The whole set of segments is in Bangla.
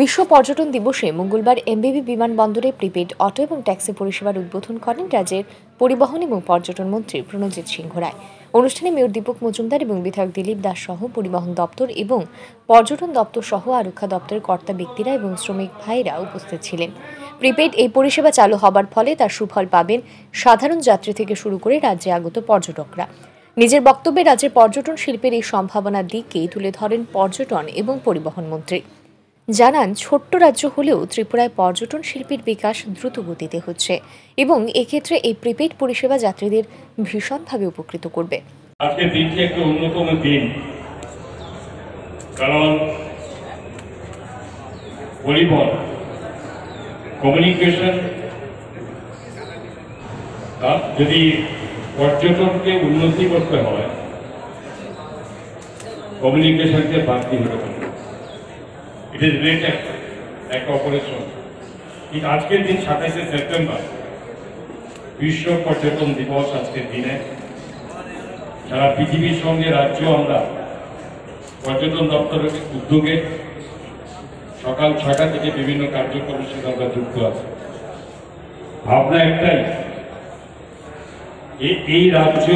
বিশ্ব পর্যটন দিবসে মঙ্গলবার এমবিবি বিমানবন্দরে প্রিপেড অটো এবং ট্যাক্সি পরিষেবার উদ্বোধন করেন রাজ্যের পরিবহন এবং পর্যটন মন্ত্রী প্রণজিৎ সিংহ রায়। অনুষ্ঠানে মেয়র দীপক মজুমদার এবং বিধায়ক দিলীপ দাস সহ পরিবহন দপ্তর এবং পর্যটন দপ্তর সহ আরক্ষা দপ্তরের কর্তা ব্যক্তিরা এবং শ্রমিক ভাইরা উপস্থিত ছিলেন। প্রিপেড এই পরিষেবা চালু হবার ফলে তার সুফল পাবেন সাধারণ যাত্রী থেকে শুরু করে রাজ্যে আগত পর্যটকরা। নিজের বক্তব্যে রাজ্যের পর্যটন শিল্পের এই সম্ভাবনার দিককেই তুলে ধরেন পর্যটন এবং পরিবহন মন্ত্রী। জানান, ছোট্ট রাজ্য হলেও ত্রিপুরায় পর্যটন শিল্পের বিকাশ দ্রুত গতিতে হচ্ছে এবং এক্ষেত্রে এই প্রিপেড পরিষেবা যাত্রীদের ভীষণভাবে উপকৃত করবে। আজকে দিনটি একটা অন্যতম দিন। কারণ পরিবহন কমিউনিকেশন যদি পর্যটনকে উন্নতি করতে হয় কমিউনিকেশনকে বাড়তি হতে পারে। ইট ইজ রিলেটেড এক অপরের সঙ্গে ঠিক আজকের দিন সাতাইশে সেপ্টেম্বর, বিশ্ব পর্যটন দিবস আজকের দিনে। সারা পৃথিবীর সঙ্গে রাজ্য আমরা পর্যটন দপ্তরের উদ্যোগে সকাল ছটা থেকে বিভিন্ন কার্যক্রমের সাথে আমরা যুক্ত আছি। ভাবনা একটাই এই রাজ্য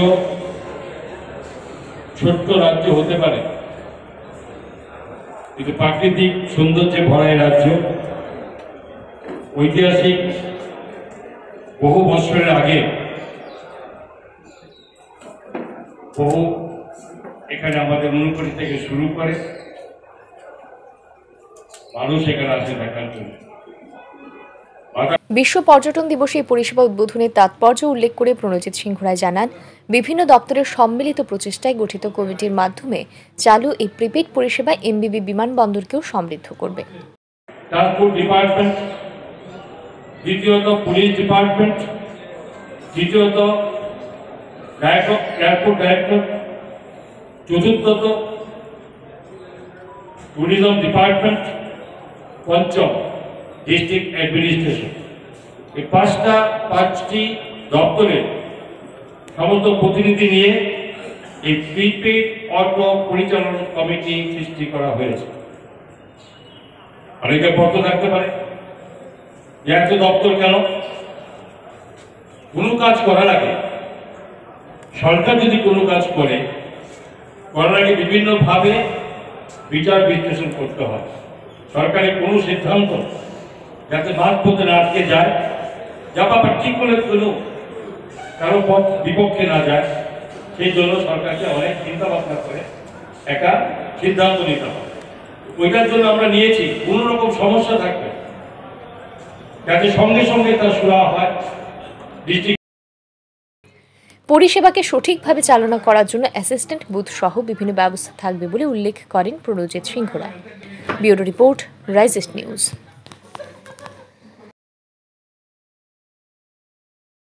ছোট্ট রাজ্য হতে পারে কিন্তু প্রাকৃতিক সৌন্দর্যে ভরা রাজ্য, ঐতিহাসিক বহু বছরের আগে বহু এখানে আমাদের অনুকূলি থেকে শুরু করে মানুষ এখানে আসে দেখার জন্য। বিশ্ব পর্যটন দিবসে এই পরিষেবা উদ্বোধনের তাৎপর্য উল্লেখ করে প্রণজিৎ সিংহ রায় জানান, বিভিন্ন দপ্তরের সম্মিলিত প্রচেষ্টায় গঠিত কমিটির মাধ্যমে চালু এই প্রিপেড পরিষেবা এমবিবি বিমানবন্দরকেও সমৃদ্ধ করবে। দ্বিতীয়ত পুলিশ ডিপার্টমেন্ট, তৃতীয়ত এয়ারপোর্ট ডাইরেক্টর, চতুর্থত ট্যুরিজম ডিপার্টমেন্ট, পঞ্চম ডিস্ট্রিক্ট অ্যাডমিনিস্ট্রেশন। এই পাঁচটা, পাঁচটি দপ্তরের সমস্ত প্রতিনিধি নিয়ে এই প্রিপেড অটো পরিচালনা কমিটি সৃষ্টি করা হয়েছে। অনেকে প্রশ্ন থাকতে পারে, যে এত দপ্তর কেন? কোনো কাজ করার আগে, সরকার যদি কোনো কাজ করে, করার আগে বিভিন্নভাবে বিচার বিশ্লেষণ করতে হয়। সরকারের কোনো সিদ্ধান্ত যাতে মাঠ পথে না আটকে যায়। বাবা ঠিক করে কোনো কারও পথ বিপক্ষে না যায়। সেই জন্য সরকারকে অনেক চিন্তা ভাবনা করে একটা সিদ্ধান্ত নিতে হয় ওইটার জন্য আমরা নিয়েছি, কোনো রকম সমস্যা থাকবে যাতে সঙ্গে সঙ্গে তা সুরা হয়। ডিস্ট্রিক্ট পরিষেবাকে সঠিকভাবে চালনা করার জন্য অ্যাসিস্ট্যান্ট বুথ সহ বিভিন্ন ব্যবস্থা থাকবে বলে উল্লেখ করেন প্রণজিৎ সিংহ রায় ব্যুরো রিপোর্ট, রাইজেস্ট নিউজ।